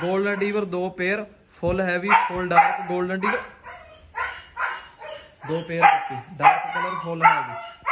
golden ਡੀਵਰ ਦੋ pair full heavy full dark golden ਡੀਵਰ ਦੋ ਪੇਅਰ ਪੱਕੀ ਡਾਰਕ ਕਲਰ ਫੁੱਲ ਹੈਵੀ